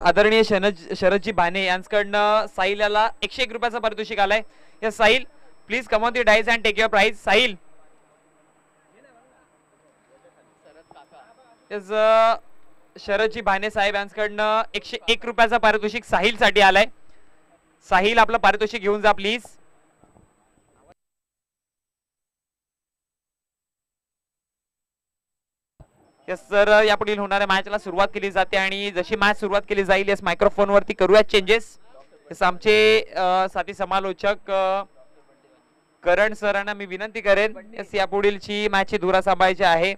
आदरणीय शरद शरदजी भाने यांच्याकडनं साहिल याला एकशे एक रुपयाचा पारितोषिक आलाय. या Sahil please come on the dais and take your prize Sahil. Uh, शरदजी भाने साहेब यांच्याकडनं एकशे एक रुपयाचा पारितोषिक साहिलसाठी आलाय. साहिल आपलं पारितोषिक घेऊन जा प्लीज यस सर यापुढील होणाऱ्या मॅचला सुरुवात केली जाते आणि जशी मॅच सुरुवात केली जाईल येस मायक्रोफोन वरती करूया चेंजेस येस आमचे साथी समालोचक करण सरांना मी विनंती करेन. येस यापुढीलची मॅचची धुरा सांभाळायची आहे.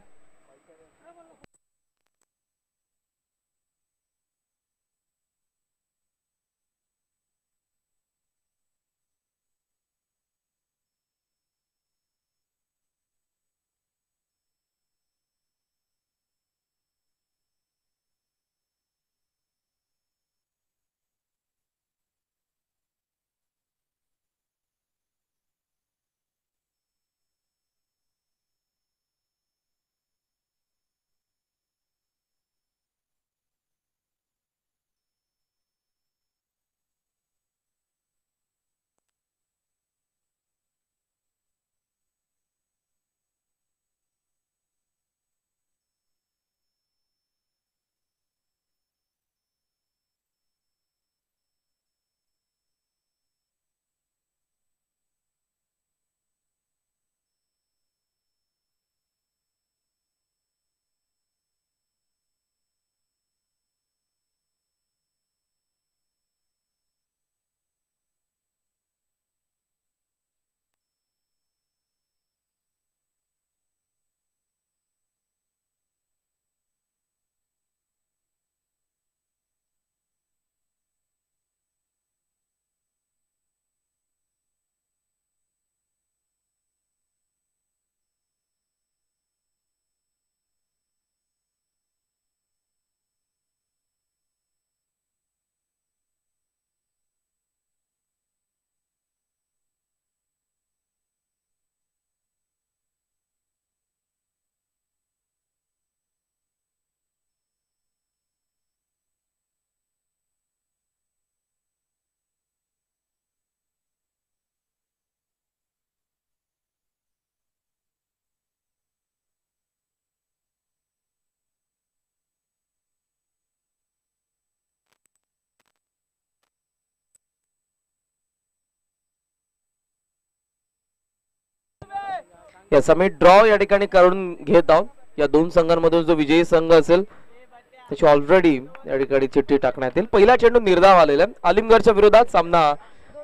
याचा मी ड्रॉ या ठिकाणी करून घेत आहोत. या दोन संघांमधून जो विजयी संघ असेल त्याची ऑलरेडी या ठिकाणी चिठ्ठी टाकण्यात येईल. पहिला चेंडू निर्धाव आलेला आहे. अलिमगडच्या विरोधात सामना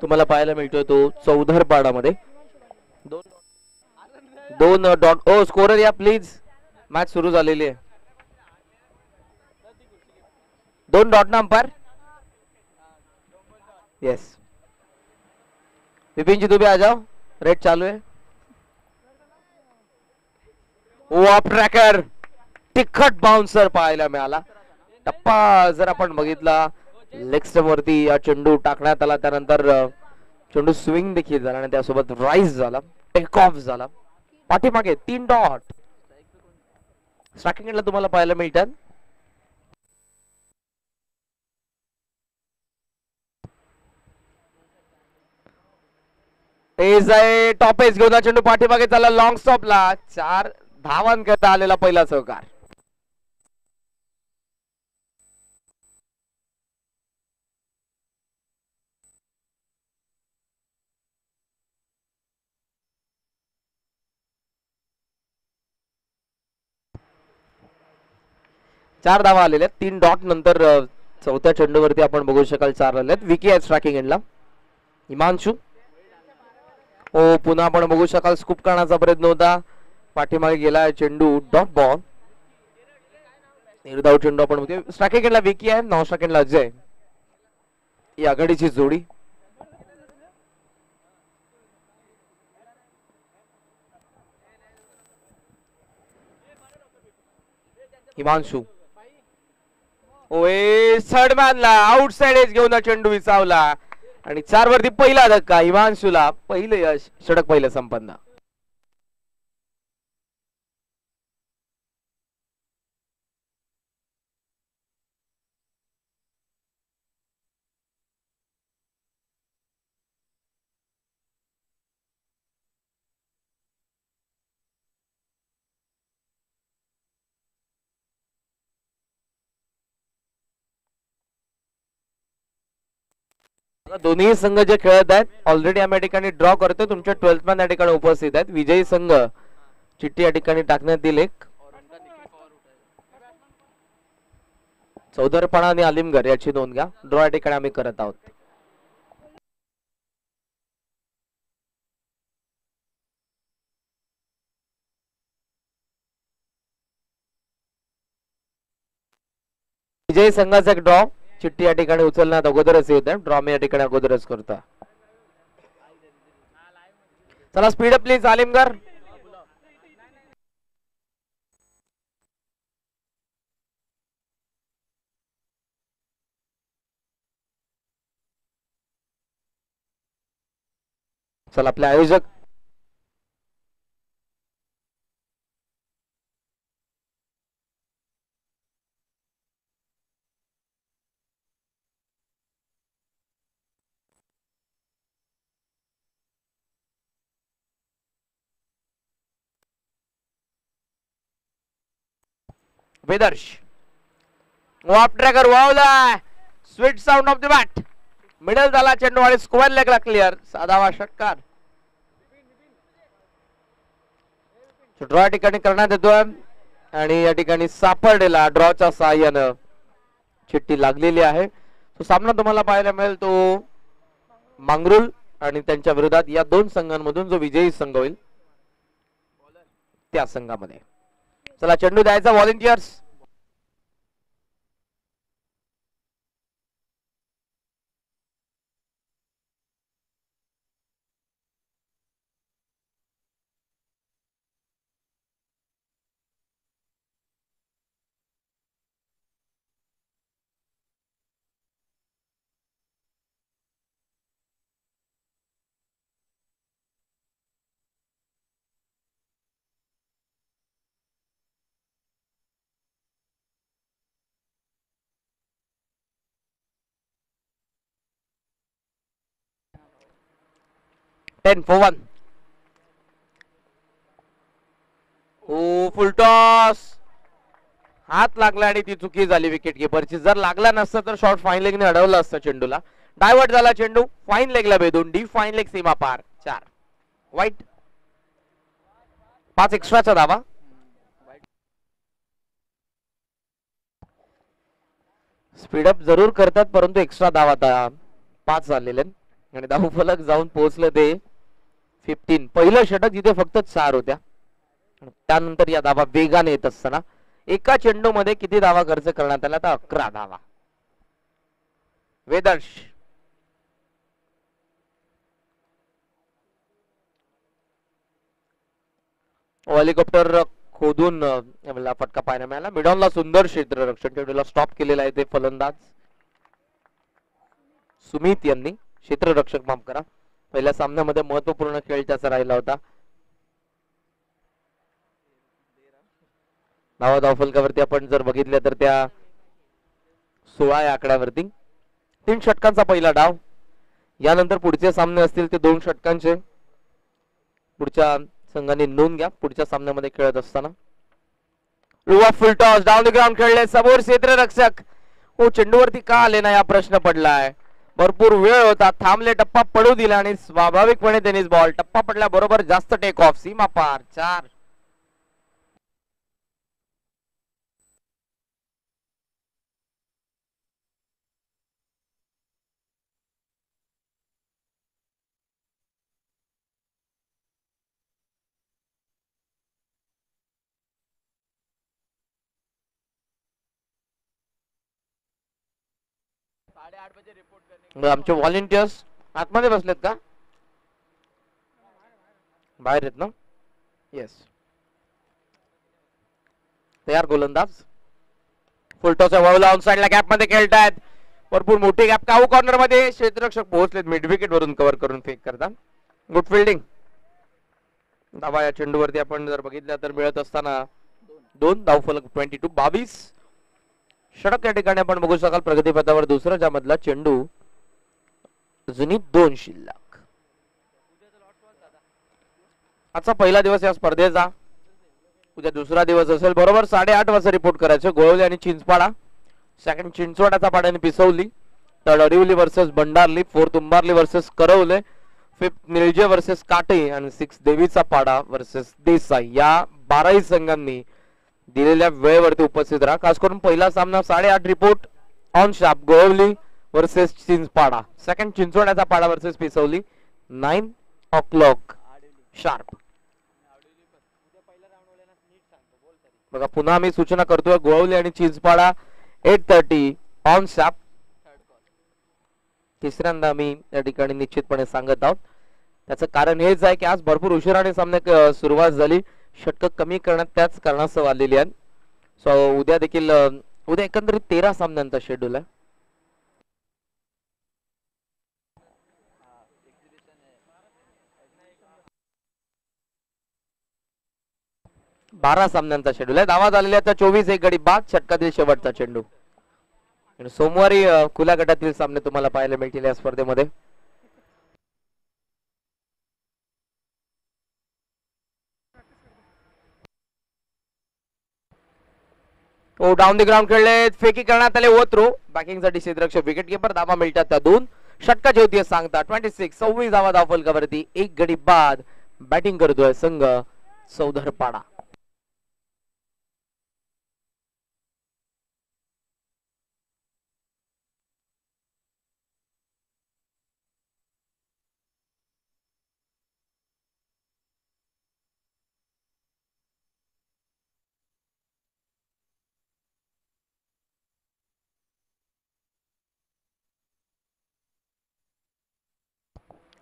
तुम्हाला पाहायला मिळतोय तो चौधरपाडामध्ये. दोन दोन डॉट ओ स्कोरर या प्लीज मॅच सुरू झालेली आहे. दोन डॉट ना अंपायर येस विपिन जी तुम्ही आ जाओ. रेड चालू आहे. वॉप ट्रॅकर तिखट बाउन्सर पाहायला मिळाला. टप्पा जर आपण बघितला लेग वरती या चेंडू टाकण्यात आला. त्यानंतर चेंडू स्विंग देखील झाला आणि त्यासोबत राईज झाला. टेक ऑफ झाला. पाठीमागे तीन डॉट स्ट्रायकिंग तुम्हाला पाहायला मिळतात. एज आहे. घेऊन चेंडू पाठीमागे झाला लॉंग स्टॉपला चार धावांकरता करता आलेला पहिला सहकार. चार धावा आलेल्या आहेत. तीन डॉट नंतर चौथ्या चेंडूवरती आपण बघू शकाल चार आले आहेत. विकी आहे स्ट्रायकिंग एंडला हिमांशू. हो पुन्हा आपण बघू शकाल. स्कूप करण्याचा प्रयत्न होता. पाठीमागे गेला चेंडू डॉट बॉल निर्धाव चेंडू आपण बघतोय स्ट्रायकिंग विकी आहे नॉन स्ट्रायकिंग अजय ही आघाडीची जोडी. हिमांशू. ओए थर्ड आउट आउटसाइड एज घेऊन चेंडू विचावला आणि चार वरती पहिला धक्का हिमांशूला. पहिलं यश षडक पहिलं संपन्न. दोन्ही संघ जे खेळत आहेत ऑलरेडी आम्ही या ठिकाणी ड्रॉ करतोय. तुमचे ट्वेल्थ मॅन या ठिकाणी उपस्थित आहेत. विजयी संघ चिठ्ठी या ठिकाणी टाकण्यात येईल एक चौधरपणा आणि आलिमगर याची नोंद घ्या. ड्रॉ या ठिकाणी आम्ही करत आहोत. विजयी संघाचा एक ड्रॉ चिठ्ठी या ठिकाणी उचलण्यात अगोदरच येत आहे. या ठिकाणी अगोदरच करता. चला स्पीड प्लीज आलिमगर. चला आपले आयोजक वेदर्श. वाप tracker वावला sweet sound of the bat middle झाला चेंडू आणि स्क्वेअर लेगला क्लिअर साधावा षटकार. ड्रॉ या ठिकाणी करण्यात येतोय. आणि या ठिकाणी सापडलेला ड्रॉच्या सहाय्यानं चिठ्ठी लागलेली आहे. तो सामना तुम्हाला पाहायला मिळेल तो मांगरुल आणि त्यांच्या विरोधात या दोन संघांमधून जो विजयी संघ होईल त्या संघामध्ये. चला चेंडू द्यायचा व्हॉलेंटियर्स टेन फोर वन हो फुलटॉस हात लागला आणि ती चुकी झाली विकेट किपरची जर लागला नसता तर शॉर्ट फाईन लेगने अडवलं असतं चेंडूला. डायव्हर्ट झाला चेंडू. फाईन लेगला भेदून डी फाईन लेग सीमा पार. चार. वाईट पाच एक्स्ट्राचा धावा. स्पीडअप जरूर करतात परंतु एक्स्ट्रा धावा आता पाच झालेले आणि आणि धावफलक जाऊन पोहोचलं ते. फिफ्टीन पहिलं षटक जिथे फक्त चार होत्या. त्यानंतर या धावा वेगाने येत असताना एका चेंडूमध्ये किती धावा खर्च करण्यात आला तर अकरा धावा. वेदर्श हेलिकॉप्टर खोदून मला फटका पाहायला मिळाला. मिडॉनला सुंदर क्षेत्ररक्षण चेंडूला स्टॉप केलेला आहे ते फलंदाज. सुमित यांनी क्षेत्ररक्षक माफ करा. पहिल्या सामन्यामध्ये महत्त्वपूर्ण खेळ त्याचा राहिला होता. नावा धावफलकावरती आपण जर बघितलं तर त्या सोळा या आकड्यावरती तीन षटकांचा पहिला डाव. यानंतर पुढचे सामने असतील ते दोन षटकांचे. पुढच्या संघाने नोंद घ्या. पुढच्या सामन्यामध्ये खेळत असताना. लुवा full toss. Down the ground खेळले. समोर क्षेत्ररक्षक. हो चेंडूवरती का आले ना या प्रश्न पडलाय. भरपूर वेळ होता थांबले टप्पा पडू दिला आणि स्वाभाविकपणे त्यांनीच बॉल टप्पा पडल्या बरोबर जास्त टेक ऑफ सीमा पार चार. आमचे व्हॉलेंटियर्स आतमध्ये बसलेत का? बाहेर आहेत ना? येस तयार गोलंदाज. फुलटॉचा वावला ऑन साइडला गॅपमध्ये खेळतायत. भरपूर मोठी गॅप काऊ कॉर्नरमध्ये? क्षेत्ररक्षक पोहोचलेत मिड विकेट वरून कव्हर करून फेक करता. गुड फिल्डिंग धावा या चेंडूवरती आपण जर बघितल्या तर मिळत असताना दोन धावफलक ट्वेंटी टू बावीस. षटक या ठिकाणी आपण बघू शकाल प्रगतीपथावर दुसरा ज्यामधला चेंडू जुनी दोन शिल्लक. आजचा पहिला दिवस या स्पर्धेचा उद्या दुसरा दिवस असेल. बरोबर साडेआठ वाजता रिपोर्ट करायचं. गोळवली आणि चिंचपाडा. सेकंड चिंचवाडाचा पाड्याने पिसवली. तर Adivali versus Bhandarli. Fourth Umbarli versus Karavle. Fifth Nilje versus Kate आणि सिक्स देवीचा पाडा वर्सेस देसाई. या बाराही संघांनी दिलेल्या वेळेवरती उपस्थित राहा. खास करून पहिला सामना साडेआठ रिपोर्ट ऑन शाप गोळवली वर्सेस चिंचपाडा सेकंड चिंचवड्याचा पाडा versus Pisavli nine o'clock sharp बघा पुन्हा मी सूचना करतोय गोळवली आणि चिंचपाडा एट थर्टी ऑन शाप तिसऱ्यांदा मी या ठिकाणी निश्चितपणे सांगत आहोत. त्याचं कारण हेच आहे की आज भरपूर उशिराने सामन्यात सुरुवात झाली. षटक कमी करण्यात त्याच कारणास्तव आलेली आहे सो उद्या देखील उद्या एकंदरीत तेरा सामन्यांचा शेड्यूल आहे. बारा सामन्यांचा शेड्यूल आहे. धावा झालेल्या तर चोवीस एक गडी बाद षटकातील शेवटचा चेंडू. सोमवारी खुल्या गटातील सामने तुम्हाला पाहायला मिळतील या स्पर्धेमध्ये. ओ डाऊन द ग्राउंड खेळले फेकी करण्यात आले ओत्रो. बॅकिंगसाठी क्षेत्रक्ष विकेट किपर धावा मिळतात त्या दोन. षटकाची होती सांगता. ट्वेंटी सिक्स सव्वीस धावा धाव फलकावरती एक गडी बाद. बॅटिंग करतोय संघ चौधरपाडा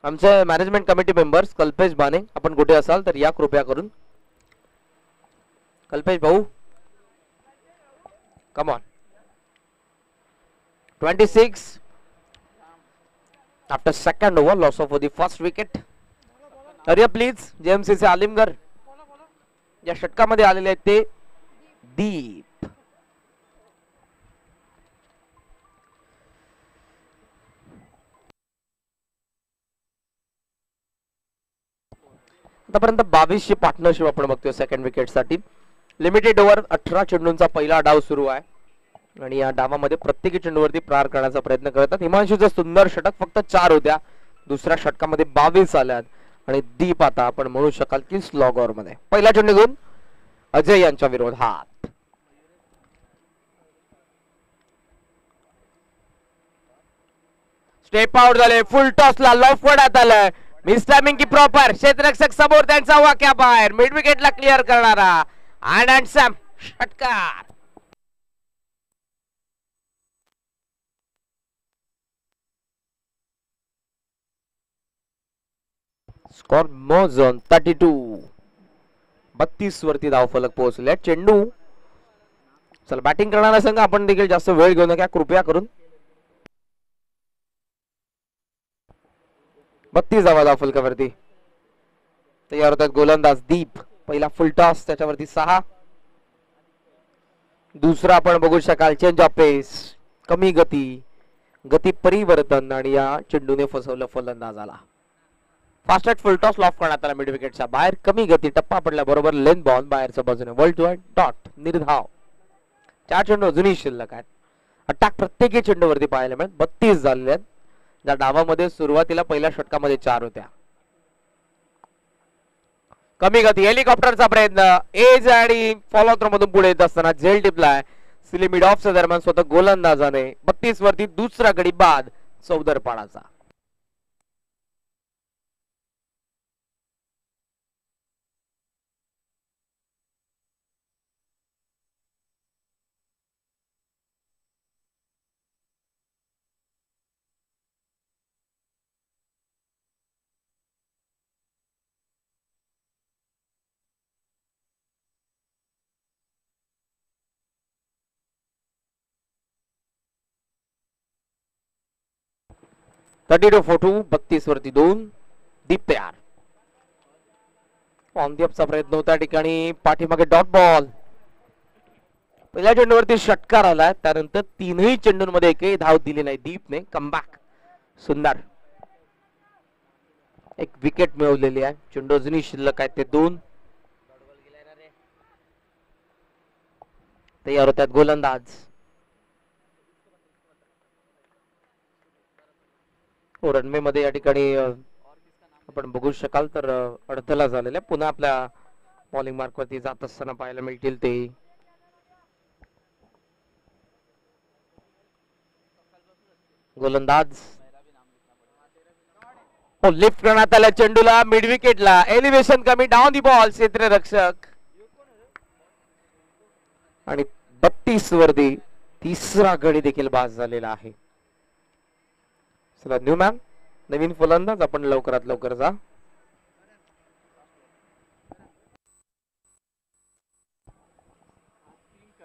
आमचे मॅनेजमेंट कमिटी मेंबर्स कल्पेश बाने आपण कुठे असाल तर या कृपया करून. कल्पेश भाऊ come on twenty six after second over loss of the first wicket अरे प्लीज जेएमसीचे आलिमगर या षटकामध्ये आलेले आहेत ते. दीप. आतापर्यंत बावीसशे पार्टनरशिप आपण बघतोय सेकंड विकेटसाठी. लिमिटेड ओव्हर अठरा चेंडूंचा पहिला डाव सुरू आहे. आणि या डावामध्ये प्रत्येकी चेंडूवरती प्रार करण्याचा प्रयत्न करतात. हिमांशूचं सुंदर षटक फक्त चार होत्या. दुसऱ्या षटकामध्ये बावीस आल्यात. आणि दीप आता आपण म्हणू शकाल की स्लॉग ओव्हरमध्ये. पहिला चेंडू घेऊन अजय यांच्या विरोधात. स्टेप आउट झाले. फुल टॉसला लॉफवडात आलाय. आलं मिस प्रॉपर क्षेत्ररक्षक समोर त्यांचा वाक्या बाहेर. मिड विकेटला क्लिअर करणारा अँड अँड सॅम षटकार. स्कॉर मोझन थर्टी टू बत्तीस वरती धावफलक पोहोचले. चेंडू. चला बॅटिंग करणारा संघ आपण देखील जास्त वेळ घेऊ नका. कृपया करून बत्तीस धावा धाव फलकावरती तयार होतात गोलंदाज दीप. पहिला फुल टॉस त्याच्यावरती सहा. दुसरा आपण बघू शकाल चेंज ऑफ पेस कमी गती गती परिवर्तन आणि या चेंडूने फसवलं फलंदाजाला. फास्ट फुल टॉस लॉफ करण्यात आला मिड विकेटच्या बाहेर. कमी गती टप्पा पडल्याबरोबर लेन बॉल बाहेरच्या बाजूने. वर्ल्ड टू डॉट निर्धाव. चार चेंडू अजूनही शिल्लक आहेत. अटॅक प्रत्येकी चेंडूवरती पाहायला मिळत बत्तीस झालेले आहेत. ज्या डावामध्ये सुरुवातीला पहिल्या षटकामध्ये चार होत्या. कमी गती हेलिकॉप्टरचा प्रयत्न. एज आणि फॉलो थ्रो मधून पुढे येत असताना झेल टिपलाय. सिली मिड ऑफच्या दरम्यान स्वतः गोलंदाजाने बत्तीस वरती दुसरा गडी बाद चौदरपाडाचा. थर्टी टू फोर टू बत्तीस वरती दोन दीप तयार ऑनदीपचा प्रयत्न होता ठिकाणी पाठीमागे डॉट बॉल पहिल्या चेंडूवरती षटकार आला त्यानंतर तीनही चेंडूंमध्ये एकही धाव दिली नाही दीपने कमबॅक सुंदर एक विकेट मिळवलेली आहे चेंडू अजूनही शिल्लक आहेत ते दोन तयार होतात गोलंदाज हो रनवे मध्ये या ठिकाणी आपण बघू शकाल तर अडथळा झालेला आहे. पुन्हा आपल्या बॉलिंग मार्क वरती जात असताना पाहायला मिळतील ते. गोलंदाज. हो, लिफ्ट करण्यात आला चेंडूला मिड विकेटला एलिव्हेशन कमी डाऊन दी बॉल क्षेत्ररक्षक आणि बत्तीस वरती तिसरा गडी देखील बाद झालेला आहे. चला न्यू मॅन नवीन फलंदाज आपण लवकरात लवकर जा.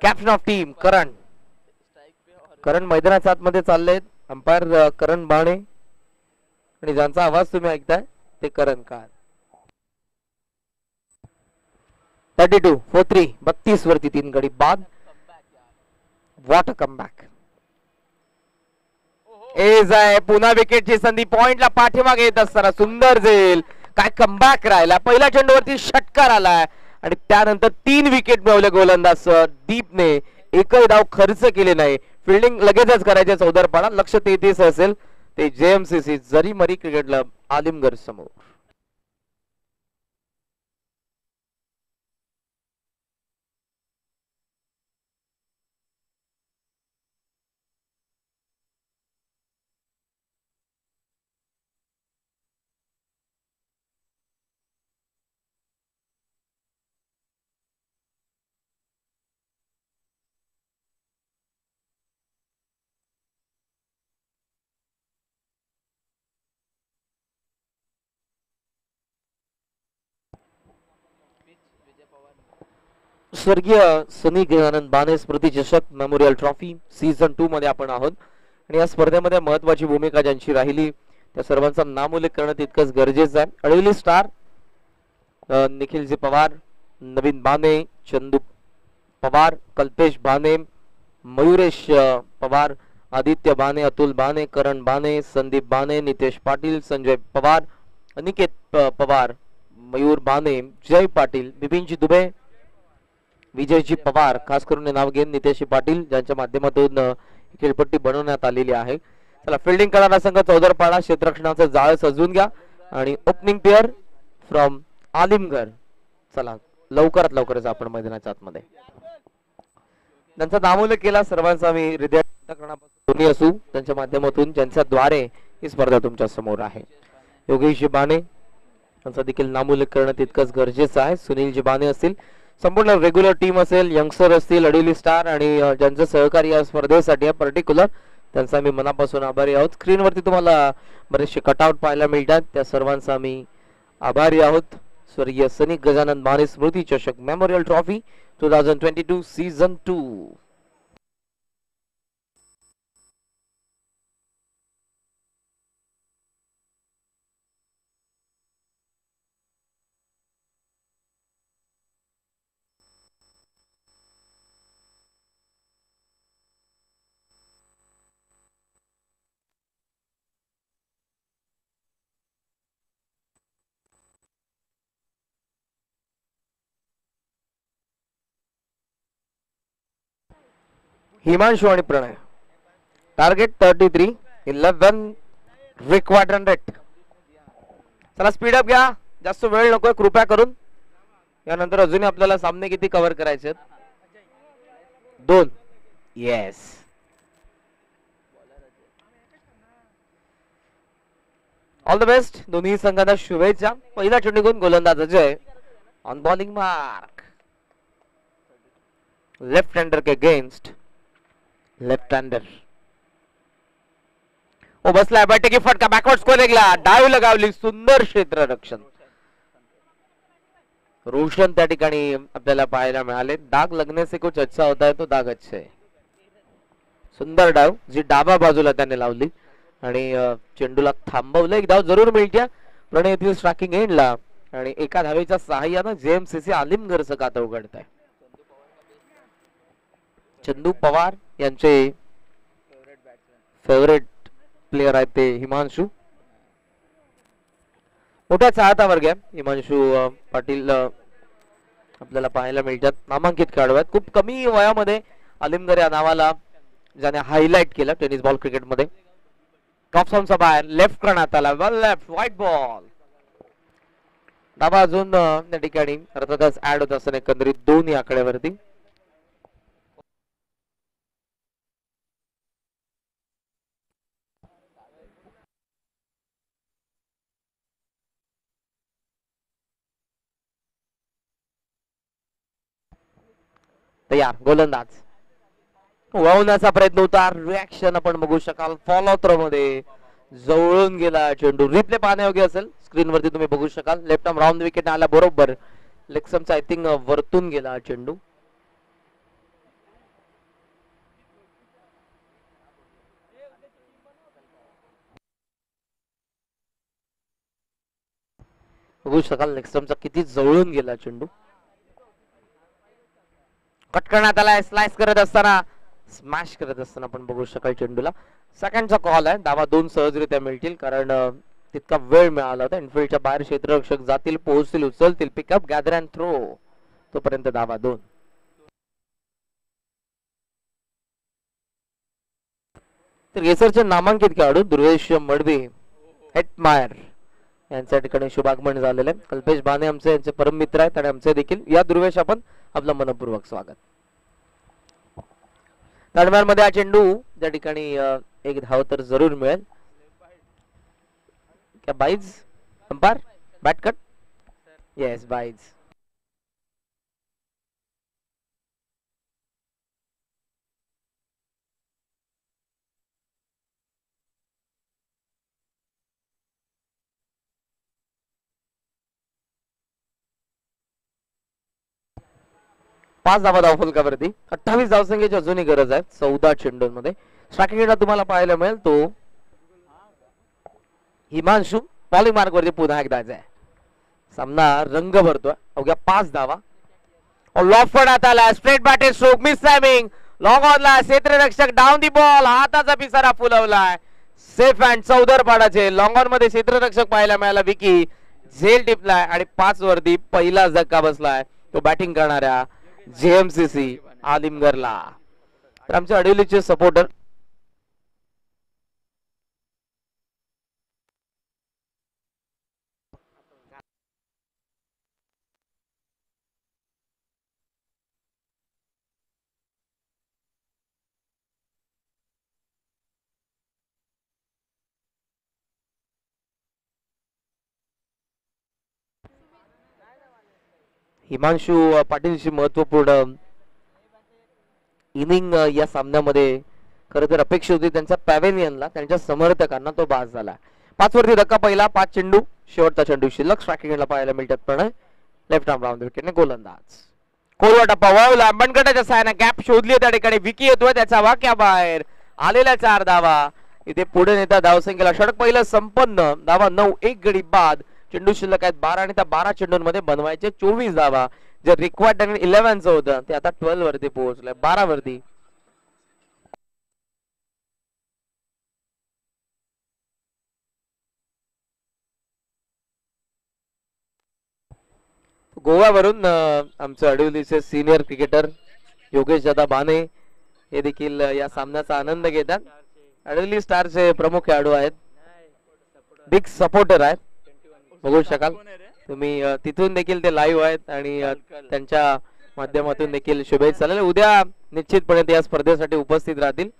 Captain of team Karan. Karan मैदानाच्या आतमध्ये चाललेत. अंपायर करण बाणे. आणि ज्यांचा आवाज तुम्ही ऐकताय ते Karan car thirty two four three बत्तीस वरती तीन गडी बाद. वॉट अ कमबॅक एज आहे पुन्हा विकेटची संधी पॉइंटला पाठीमागे येत असताना सुंदर झेल. काय कमबॅक राहिला. पहिल्या चेंडूवरती षटकार आलाय. आणि त्यानंतर तीन विकेट मिळवले गोलंदाज दीपने. एकही डाव खर्च केले नाही. फिल्डिंग लगेचच करायचे चौदरपणा. लक्ष तेहतीस असेल. ते जेएमसीसी जरी मरी क्रिकेट क्लब आलिमगर समोर. स्वर्गीय सनी गजानन बाने स्मृती चषक मेमोरियल ट्रॉफी सीझन टू मध्ये आपण आहोत. आणि या स्पर्धेमध्ये महत्वाची भूमिका ज्यांची राहिली त्या सर्वांचा नामोल्लेख करणं तितकंच गरजेचं आहे. अडविली स्टार निखिलजी पवार नवीन बाने चंदू पवार कल्पेश बाने मयुरेश पवार आदित्य बाने अतुल बाने करण बाने संदीप बाने नितेश पाटील संजय पवार अनिकेत पवार मयूर बाने जय पाटील बिपिनजी दुबे विजयजी पवार खास करून नाव घेऊन नितेश पाटील ज्यांच्या माध्यमातून खेळपट्टी बनवण्यात आलेली आहे. चला फिल्डिंग करणारा संघ चौदरपाडा क्षेत्ररक्षणाचं जाळ सजवून घ्या. आणि ओपनिंग प्लेअर फ्रॉम आलिमगर चला लवकरात लवकरच आपण मैदानाच्या आतमध्ये. त्यांचा नामोल्य केला सर्वांचा मी हृदय दोन्ही असू त्यांच्या माध्यमातून ज्यांच्याद्वारे ही स्पर्धा तुमच्यासमोर आहे. योगेश बाणे यांचा देखील नामोल्लेख करणं तितकंच गरजेचं आहे. सुनील जिबाने असतील संपूर्ण रेग्युलर टीम असेल यंगस्टर असतील अडिली स्टार आणि ज्यांचं सहकार्य या स्पर्धेसाठी आहे पर्टिक्युलर त्यांचा आम्ही मनापासून आभारी आहोत. स्क्रीनवरती तुम्हाला बरेचसे कटआउट पाहायला मिळतात. त्या सर्वांचा आम्ही आभारी आहोत. स्वर्गीय सनी गजानन माने स्मृती चषक memorial trophy two thousand twenty two season two Himanshu आणि Pranay. Target thirty three eleven required hundred चला स्पीड अप घ्या. जास्त वेळ नकोय कृपया करून. यानंतर अजूनही आपल्याला सामने किती कव्हर करायचे दोन. येस ऑल द बेस्ट दोन्ही संघांना शुभेच्छा. पहिला चेंडूकून घेऊन गोलंदाज Ajay. On bowling mark left hander K against left hander ओ बसलाय बैठकी फटका बॅकवर्ड स्कोरिंगला डाव लगावली सुंदर क्षेत्र रक्षण रोशन त्या ठिकाणी आपल्याला पाहायला मिळाले. दाग लगने से कुछ अच्छा होता है तो दाग अच्छा है सुंदर डाव जी डाबा बाजूला त्याने लावली. आणि चेंडूला थांबवलं. एक धाव जरूर मिळत्या. प्रणय येथील स्ट्राकिंग एंडला आणि एका धावेच्या सहाय्यानं जेएमसीसी आलिमगरचं खातं उघडत आहे चंदू पवार यांचे फेवरेट प्लेयर आहेत ते हिमांशू. मोठ्या चाहता वर्ग आहे हिमांशू पाटील आपल्याला पाहायला मिळतात. नामांकित खेळाडू आहेत खूप कमी वयामध्ये अलिमगर या नावाला ज्याने हायलाइट केलं टेनिस बॉल क्रिकेटमध्ये टॉपसॉनचा बाहेर. लेफ्ट करण्यात आला. लेफ्ट व्हाईट बॉल डाबा अजून त्या ठिकाणी. अर्थातच ऍड होत असताना एकंदरीत दोन या आकड्यावरती. तयार गोलंदाज. वळवण्याचा प्रयत्न होता रिॲक्शन आपण बघू शकाल. फॉलो थ्रो मध्ये जवळून गेला चेंडू. रिप्ले पाहण्यायोग्य असेल. स्क्रीनवरती तुम्ही बघू शकाल. लेफ्ट आर्म राऊंड विकेट आला बरोबर. लेक्समचा आय थिंक वरतून गेला चेंडू. बघू शकाल लेक्समचा किती जवळून गेला चेंडू. कट आलाय स्लाइस करत असताना स्मॅश करत असताना आपण बघू शकाल चेंडूला. सेकंडचा कॉल आहे. धावा दोन सहजरित्या मिळतील कारण तितका वेळ मिळाला होता. इनफिल्डच्या बाहेर क्षेत्ररक्षक जातील पोहोचतील उचलतील pick up gather and throw तोपर्यंत धावा दोन. तर केसरचे नामांकित खेळाडू दुर्वेश मडवी हेटमायर यांच्या ठिकाणी शुभागमन झालेलं आहे. कल्पेश बाने आमचे यांचे परम मित्र आहेत आणि आमचे देखील. या दुर्वेश आपण आपलं मनपूर्वक स्वागत. मध्ये हा चेंडू त्या ठिकाणी एक धाव तर जरूर मिळेल. क्या byes? Umpire? Bat cut? Yes byes. पाच धावा धाव फलकावरती अठ्ठावीस धावसंख्येची अजूनही गरज आहे. चौदा चेंडूंमध्ये. स्ट्रायकिंगला तुम्हाला पाहायला मिळेल तो हिमांशू. बॉलिंग मार्क वरती पुन्हा एकदा आहे सामना रंग भरतोय. अवघ्या पाच धावा. Oh, लॉफड आला. स्ट्रेट बॅटे स्ट्रोक मिस टायमिंग लॉंग ऑनला क्षेत्ररक्षक डाऊन दी बॉल हाताचा पिसारा फुलवलाय. सेफ अँड चौदर पाडाचे. लॉंग ऑनमध्ये क्षेत्ररक्षक पाहायला मिळाला. विकी झेल टिपलाय. आणि पाच वरती पहिला धक्का बसलाय. तो बॅटिंग करणाऱ्या जेएमसीसी आलिमगरला. तर आमचे अडिलीचे सपोर्टर हिमांशू पाटीलशी पाटीलची महत्त्वपूर्ण इनिंग या सामन्यामध्ये खरं तर अपेक्षा होती. त्यांच्या पॅवेनियनला त्यांच्या समर्थकांना तो बाद झाला. पाच वरती धक्का पहिला पाच चेंडू. शेवटचा चेंडू शिल्लक स्ट्रायकिंगला पाहायला मिळतात प्रणय लेफ्ट आर्म राऊंड विकेटने गोलंदाज. कोरवा टप्पा वळवला मनगटाच्या साहाय्याने गॅप शोधली त्या ठिकाणी. विकी येतोय त्याचा वाक्या बाहेर. आलेल्या चार धावा. इथे पुढे नेता धावसंख्येला षटक पहिलं संपन्न. धावा नऊ एक गडी बाद. चेंडू शिल्लक आहेत. बारा आणि त्या बारा चेंडूंमध्ये बनवायचे चोवीस धावा. जे रिक्वायर्ड आणि इलेव्हनचं होतं ते आता ट्वेल्व वरती पोहोचलंय. बारा वरती. गोव्यावरून आमचं आमचे अडवलीचे सिनियर क्रिकेटर योगेश दादा बाने हे देखील या सामन्याचा आनंद घेतात. अडवली स्टारचे प्रमुख खेळाडू आहेत. बिग सपोर्टर आहेत. बघू शकाल. तुम्ही तिथून देखील ते लाईव्ह आहेत आणि त्यांच्या माध्यमातून देखील शुभेच्छा. चालेल उद्या निश्चितपणे ते या स्पर्धेसाठी उपस्थित राहतील.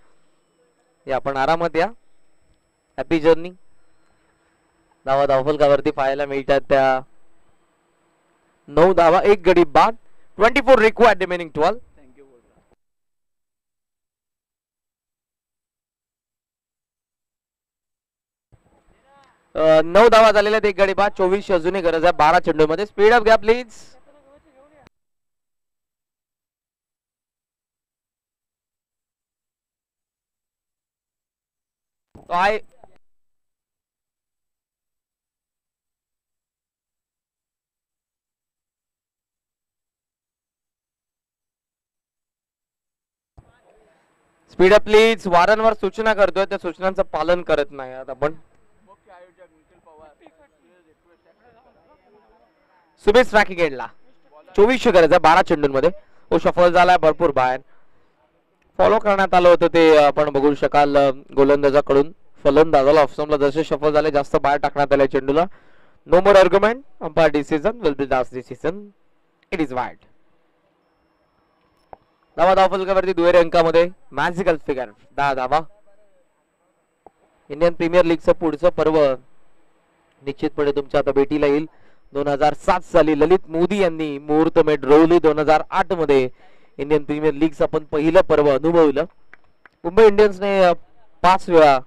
या आपण आरामात या. हॅपी जर्नी धावा धावफलकावरती पाहायला मिळतात त्या. नऊ धावा एक गडी बाद. Twenty four required remaining twelve नऊ धावा झालेल्या आहेत एक गाडी बाद चोवीस अजूनही गरज आहे. बारा चेंडूमध्ये स्पीड अप घ्या please I speed up please वारंवार सूचना करतोय. त्या सूचनांचं पालन करत नाही आता आपण. सुबेस राखी गेडला चोवीसशे गरज आहे बारा चेंडूंमध्ये. तो सफल झालाय भरपूर बाहेर. फॉलो करण्यात आलं होतं ते आपण बघू शकाल गोलंदाजाकडून. फलंदाजाला ऑफसमला जसे सफल झाले जास्त बाहेर टाकण्यात आले चेंडूला. No more argument umpire decision will be last decision it is wide धावा धावफलकावरती दुहेरी अंकामध्ये. मॅजिकल फिगर दहा धावा. इंडियन प्रीमियर लीगचं पुढचं पर्व निश्चितपणे तुमच्या आता भेटीला येईल. दोन हजार सात साली ललित मोदी यांनी मुहूर्तमेट रोवली. दोन हजार आठमध्ये इंडियन प्रीमियर लीगचं आपण पहिलं पर्व अनुभवलं. मुंबई इंडियन्सने पाच वेळा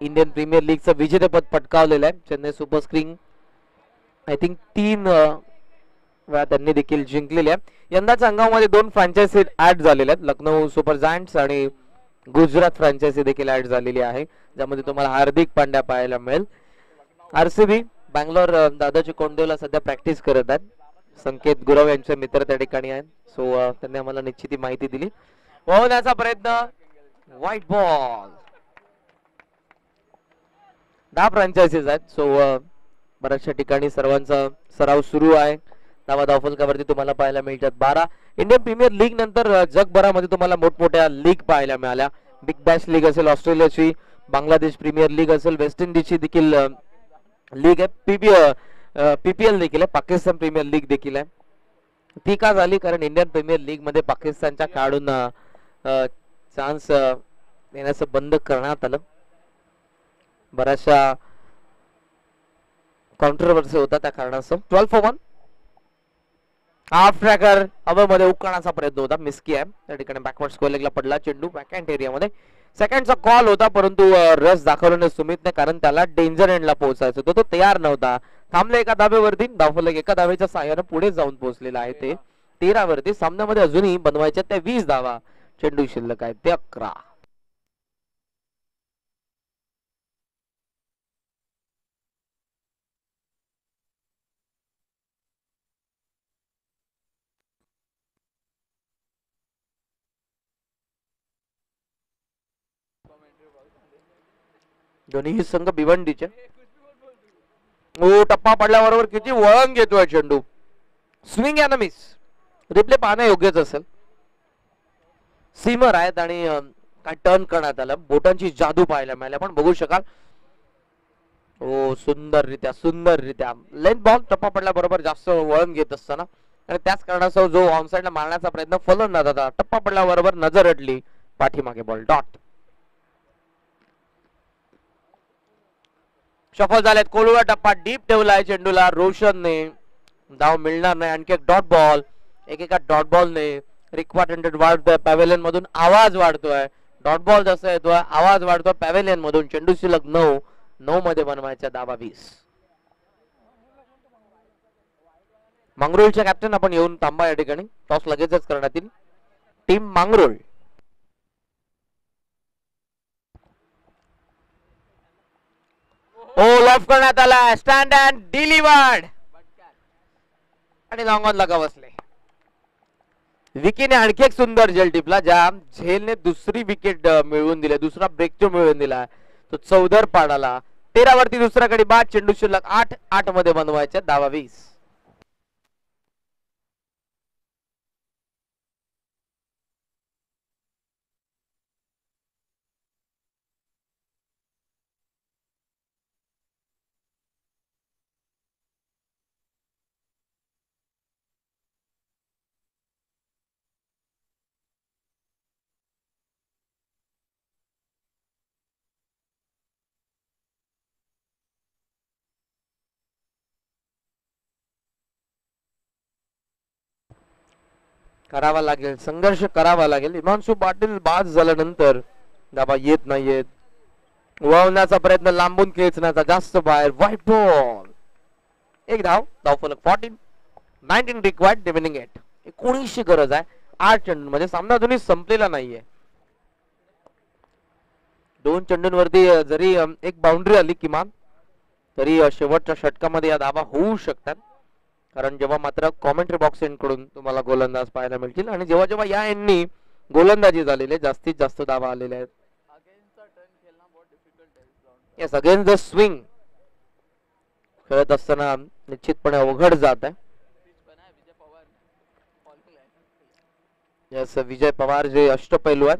इंडियन प्रीमियर लीगचं विजेतेपद पटकावलेलं आहे. Chennai super king I think तीन वेळा त्यांनी देखील जिंकलेल्या. यंदाच्या अंगामध्ये दोन फ्रँचायझी ऍड झालेल्या आहेत. लखनौ सुपर जायंट्स आणि गुजरात फ्रँचायझी देखील ऍड झालेली आहे ज्यामध्ये तुम्हाला हार्दिक पांड्या पाहायला मिळेल. आरसीबी बँगलोर दादाजी कोंडदेवला सध्या प्रॅक्टिस करत आहेत. संकेत गुरव यांचे मित्र त्या ठिकाणी आहेत. सो त्यांनी आम्हाला निश्चित माहिती दिली. पोहण्याचा प्रयत्न. व्हाईट बॉल दहा फ्रँचायझीज आहेत. सो बऱ्याचशा ठिकाणी सर्वांचा सराव सुरू आहे. धावा धावफलकावरती तुम्हाला पाहायला मिळतात बारा. इंडियन प्रीमियर लीग नंतर जगभरामध्ये तुम्हाला मोठमोठ्या लीग पाहायला मिळाल्या. बिग बॅश लीग असेल ऑस्ट्रेलियाची बांगलादेश प्रीमियर लीग असेल वेस्ट इंडिजची देखील लीग आहे. पीबी पीपीएल देखील आहे पाकिस्तान प्रीमियर लीग देखील आहे. ती का झाली? कारण इंडियन प्रीमियर लीगमध्ये पाकिस्तानच्या काढून चान्स देण्याचं बंद करण्यात आलं. बऱ्याचशा कॉन्ट्रोवर्सी होता त्या कारणास्तव. ट्वेल्व फॉर वन हाफ ट्रॅकरमध्ये उकळण्याचा प्रयत्न होता. मिस्की आहे त्या ठिकाणी बॅकवर्ड स्कोअर लेगला पडला. चेंडू बॅकहँड एरियामध्ये सेकंडचा कॉल होता परंतु रस दाखवला नाही सुमितने कारण त्याला डेंजर एंडला पोहोचायचं होतं. तो तयार नव्हता. थांबले एका धाब्यावरती धावफलक एका धाब्याच्या सहाय्यानं पुढे जाऊन पोहोचलेला आहे ते. तेरावरती. सामन्यामध्ये अजूनही बनवायच्या त्या वीस धावा. चेंडू शिल्लक आहे ते अकरा. दोन्ही संघ भिवंडीचे. ओ टप्पा पडल्याबरोबर किती वळण घेतोय चेंडू. स्विंग या ना मिस रिप्ले पाहणं योग्यच असेल. सीमर आहेत आणि काय टर्न करण्यात आलं. बोटांची जादू पाहायला मिळाली. आपण बघू शकाल. ओ सुंदररित्या सुंदररित्या. लेंथ बॉल टप्पा पडल्याबरोबर जास्त वळण घेत असताना. आणि त्याच कारणास्तव जो ऑनसाईडला मारण्याचा प्रयत्न फलन न जाता टप्पा पडल्याबरोबर नजर अडली पाठीमागे बॉल डॉट सफल झालेत. कोलवा टप्पा डीप ठेवलाय चेंडूला. रोशनने धाव मिळणार नाही. आणखी एक डॉट बॉल एकेका डॉट बॉलने रिक्वायरमेंट वाढतोय. पॅव्हेलियन मधून आवाज वाढतोय. डॉट बॉल जसा येतोय आवाज वाढतोय. पॅव्हेलियन मधून चेंडू शिलक नऊ नऊ मध्ये बनवायचा दाबा वीस. मंगरुळच्या कॅप्टन आपण येऊन थांबा या ठिकाणी. टॉस लगेचच करण्यात येईल. टीम मांगरुळ. हो, ओल ऑफ करण्यात आला. स्टँड अँड डिलिवर्ड आणि लॉंग ऑन लगा बसले. विकीने आणखी एक सुंदर झेल टिपला ज्या झेलने दुसरी विकेट मिळवून दिली. दुसरा ब्रेक तो मिळवून दिला. तो चौधर पाडाला. तेरा वरती दुसऱ्याकडे बाद चेंडू शिल्लक आठ आठमध्ये बनवायच्या. दावा वीस. करावा लागेल संघर्ष करावा लागेल. हिमांशू पाटील बाद झाल्यानंतर दाबा येत नाहीयेत. वळवण्याचा प्रयत्न लांबून खेचण्याचा जास्त बाहेर व्हाईट बॉल एक धाव धाव फलक fourteen nineteen required remaining eight एकोणीसशे गरज आहे. आठ चेंडूंमध्ये म्हणजे सामना अजूनही संपलेला नाहीये. दोन चेंडूंवरती जरी एक बाउंड्री आली किमान तरी शेवटच्या षटकामध्ये या धाबा होऊ शकतात. कारण जेव्हा मात्र कॉमेंट्री बॉक्सकडून तुम्हाला गोलंदाज पाहायला मिळतील आणि जेव्हा जेव्हा या एंडनी गोलंदाजी झालेले जास्तीत जास्त धावा आलेले आहेत. येस अगेन्स्ट द स्विंग खेळत असताना निश्चितपणे अवघड जात आहे. यस विजय पवार जे अष्टपैलू आहेत.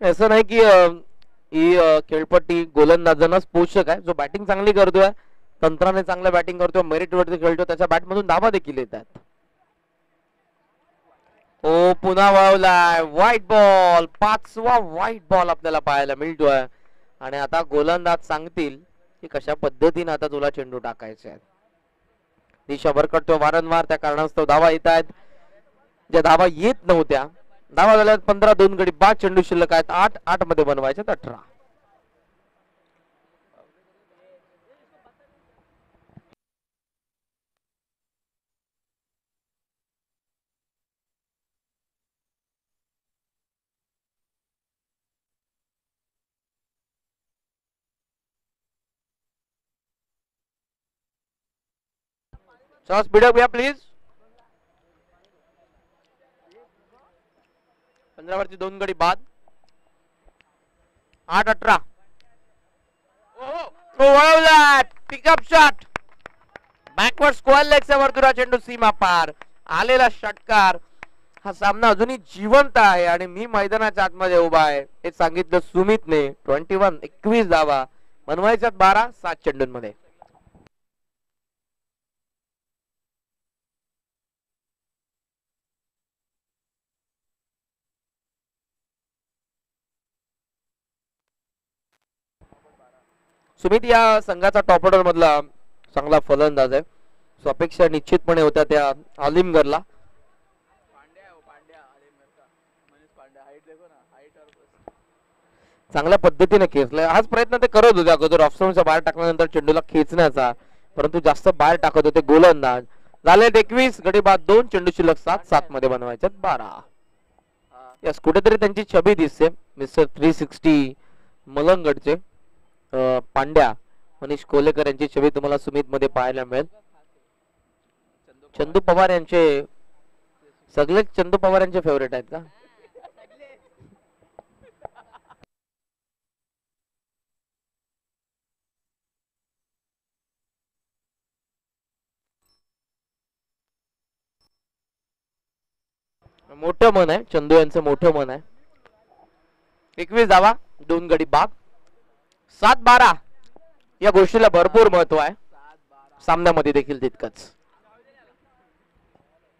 असं नाही की ही खेळपट्टी गोलंदाजांनाच पोषक आहे. जो बॅटिंग चांगली करतोय तंत्राने चांगलं बॅटिंग करतो मेरिट वरती खेळतो त्याच्या बॅट मधून धावा देखील येत आहेत ओ पुन्हा वळवलाय. व्हाईट बॉल पाचवा व्हाईट बॉल आपल्याला पाहायला मिळतोय. आणि आता गोलंदाज सांगतील की कशा पद्धतीने आता तुला चेंडू टाकायचे आहेत. दिशा भरकटतो वारंवार त्या कारणास्तव धावा येत आहेत. ज्या धावा येत नव्हत्या धावा झाल्या पंधरा दोन गडी बाद चेंडू शिल्लक आहेत. आठ आठमध्ये बनवायचे अठरा. सर स्पीड अप घ्या प्लीज पंधरावरती दोन गडी बाद. आठ अठरा. Pick up shot backward square लेगच्या वर्तुळा चेंडू सीमा पार. आलेला षटकार. हा सामना अजूनही जिवंत आहे आणि मी मैदानाच्या आतमध्ये उभा आहे. हे सांगितलं सुमितने. ट्वेंटी वन एकवीस धावा. बनवायच्यात बारा सात चेंडूंमध्ये. सुमित या संघाचा टॉप ऑर्डर मधला चांगला फलंदाज आहे. सो अपेक्षा निश्चितपणे होत्या त्या आलिमगरला चांगल्या पद्धतीने खेचलाय. हाच प्रयत्न ते करत होते अगोदर. ऑफस्टोनच्या बाहेर टाकल्यानंतर चेंडूला खेचण्याचा. परंतु जास्त बाहेर टाकत होते गोलंदाज. झाले एकवीस गडी बाद दोन चेंडू शिल्लक सात सात मध्ये बनवायचे बारा. यस कुठेतरी त्यांची छबी दिसते. मिस्टर थ्री सिक्स्टी मलंगडचे. पांड्या मनीष कोलेकर यांची छबी तुम्हाला सुमित मध्ये पाहायला मिळेल. चंदू पवार यांचे सगळेच चंदू पवार यांचे फेवरेट आहेत का? मोठं मन आहे. चंदू यांचं मोठं मन आहे. एकवीस धावा दोन गडी बाग सात बारा. या गोष्टीला भरपूर महत्त्व आहे. सामन्यामध्ये देखील तितकंच.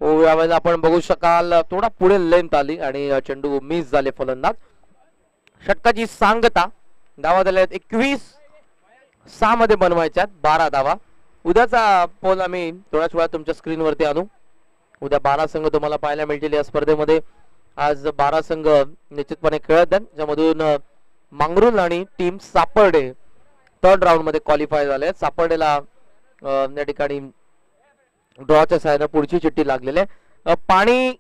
हो यावेळेला आपण बघू शकाल थोडा पुढे लेंथ आली आणि चेंडू मिस झाले फलंदाज. षटकाची सांगता धावा झाल्या आहेत एकवीस. सहा मध्ये बनवायच्यात बारा धावा उद्याचा पोल आम्ही थोड्याच वेळात तुमच्या स्क्रीनवरती आणू. उद्या बारा संघ तुम्हाला पाहायला मिळतील या स्पर्धेमध्ये. आज बारा संघ निश्चितपणे खेळत आहेत ज्यामधून मांगरुल आणि टीम सापर्डे थर्ड राऊंडमध्ये क्वालिफाय झाले. सापर्डेला या ठिकाणी ड्रॉच्या सहाय्यानं पुढची चिठ्ठी लागलेली आहे. पाणी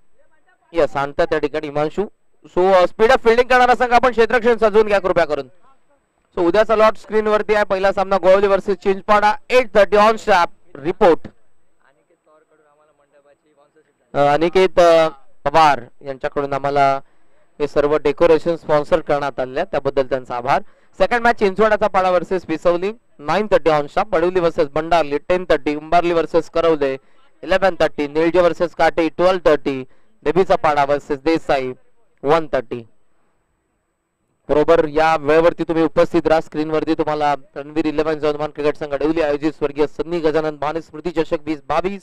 यस सांगतात त्या ठिकाणी Himanshu. So speed of fielding करणारा संघ आपण क्षेत्रक्षण सजवून घ्या कृपया करून. सो उद्याचा लॉट स्क्रीन वरती आहे. पहिला सामना Govli versus Chinchpada eight thirty on step report Aniket Pawar यांच्याकडून आम्हाला हे सर्व डेकोरेशन स्पॉन्सर करण्यात आले त्याबद्दल त्यांचा आभार. सेकंड मॅच चिंचवडाचा पाडा versus Pisavli nine thirty on Padvali versus Bhandarli. Ten thirty Umbarli versus Karavle. Eleven thirty Nilje versus Kate. Twelve thirty देबीचा पाडा वर्सेस देसाई. वन थर्टी बरोबर या वेळेवरती तुम्ही उपस्थित राहा. स्क्रीनवरती तुम्हाला रणवीर इलेव्हन जवान क्रिकेट संघ डवली आयोजित. स्वर्गीय सन्नी गजानन भाने स्मृती चषक वीस बावीस.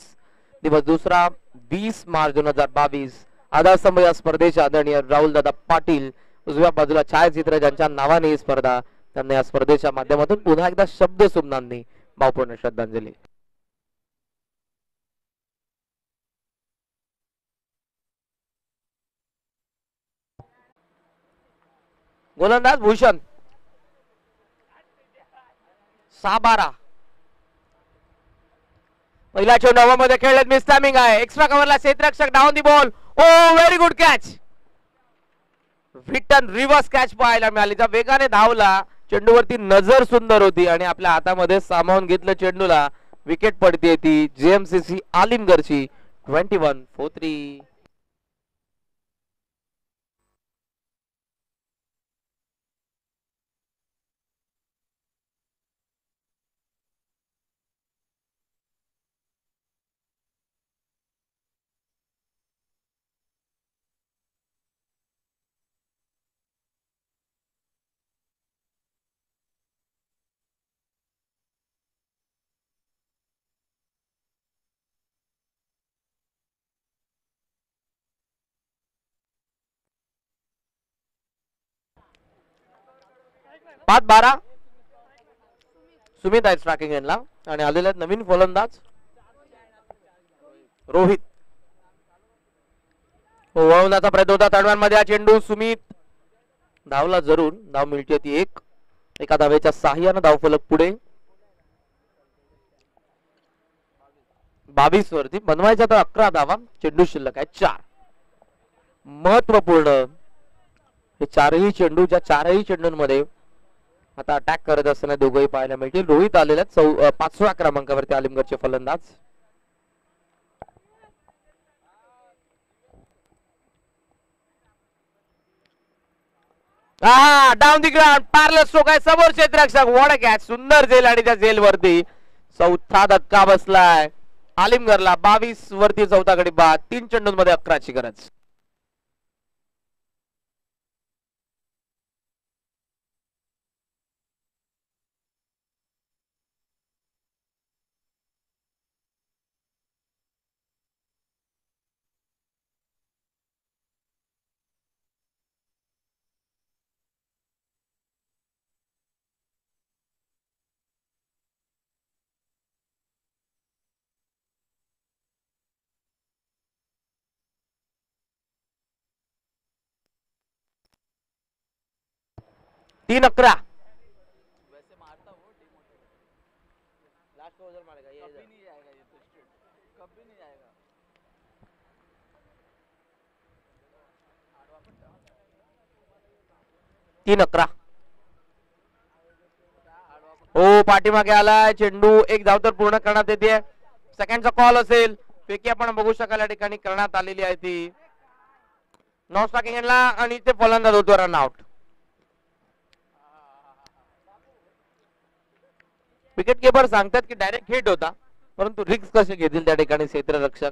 दिवस दुसरा वीस मार्च दोन हजार बावीस. आधारस्तंभ या स्पर्धेचे आदरणीय राहुल दादा पाटील उजव्या बाजूला छायाचित्र ज्यांच्या नावाने ही स्पर्धा. त्यांना या स्पर्धेच्या माध्यमातून पुन्हा एकदा शब्द सुमनांनी भावपूर्ण श्रद्धांजली. गोलंदाज भूषण. सहा बारा पहिला चेंडू हवामध्ये खेळलेत मिस टायमिंग आहे. एक्स्ट्रा कव्हरला क्षेत्ररक्षक down the ball. Oh very good catch return reverse catch पाहायला मिळाली. ज्या वेगाने धावला चेंडूवरती नजर सुंदर होती आणि आपल्या हातामध्ये सामावून घेतलं चेंडूला विकेट पडते ती. जेएमसीसी आलिमगरची ट्वेंटी वन फोर थ्री पाच बारा. सुमित आहे स्ट्रायकिंग एंडला आणि आलेले आहेत नवीन फलंदाज. रोहित. हो, वळवण्याचा प्रयत्न होता. तडव्यांमध्ये हा चेंडू सुमित. धावला जरूर. धाव मिळते ती एक. एका धावेच्या सहाय्यानं धावफलक पुढे. बावीस वरती बनवायच्या तर अकरा धावा. चेंडू शिल्लक आहे चार. महत्त्वपूर्ण हे चारही चेंडू ज्या चारही चेंडूंमध्ये आता अटॅक करत असताना दोघंही पाहायला मिळतील. रोहित आलेल्या चौ पाचव्या क्रमांकावरती आलिमगडचे फलंदाज. हा down the ground parlour stroke आहे. समोर क्षेत्ररक्षक. वॉड कॅच सुंदर झेल आणि त्या झेल वरती चौथा धक्का बसलाय. आलिमगरला बावीस वरती चौथा गडी बाद. तीन चेंडूंमध्ये अकराची गरज. तीन अकरा. तीन अकरा. हो पाठीमागे आलाय चेंडू. एक धाव तर पूर्ण करण्यात येते. सेकंडचा कॉल असेल. पैकी आपण बघू शकाल या ठिकाणी करण्यात आलेली आहे ती. नॉन स्टॉकिंग आणि ते फलंदाज होतो रन आउट विकेट किपर सांगतात की डायरेक्ट हिट होता परंतु रिक्स कसे घेतील त्या ठिकाणी क्षेत्ररक्षक?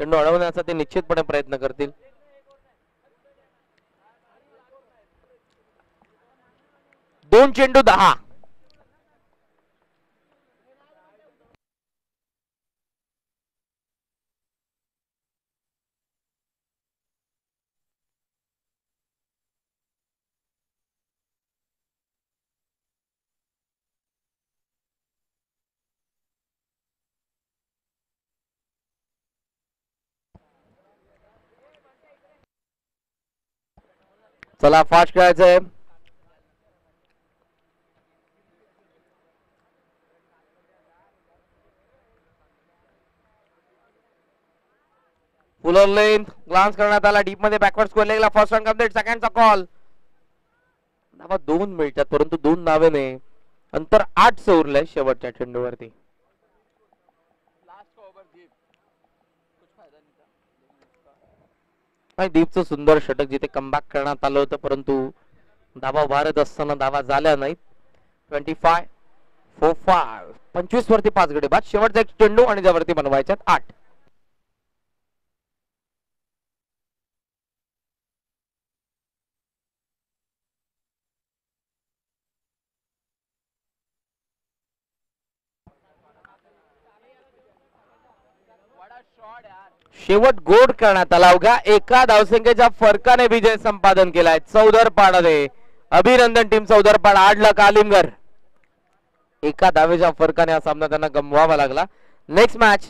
चेंडू अडवण्याचा ते निश्चितपणे प्रयत्न करतील. दोन चेंडू दहा. चला फास्ट खेळायचंय. फुलर लेन ग्लान्स करण्यात आला. डीपमध्ये बॅकवर्ड स्कोर लागला. फर्स्ट रन कंप्लीट सेकंडचा कॉल धावा दोन मिळतात परंतु दोन धावेने अंतर आठ उरलंय शेवटच्या चेंडूवरती आणि दीपचं सुंदर षटक जिथे कमबॅक करण्यात आलं होतं परंतु धावा भारत असताना धावा झाल्या नाहीत ट्वेंटी फाय फोर फाय पंचवीस वरती पाच गडे बाद. शेवटचा एक चेंडू आणि त्यावरती बनवायच्यात आठ. शेवट गोड करण्यात आला. अवघ्या एका धावसंख्येच्या फरकाने विजय संपादन केलाय. चौदर पाडाने अभिनंदन टीम चौदर पाड आडला कालिमगर एका धावेच्या फरकाने हा सामना त्यांना गमवावा लागला. Next match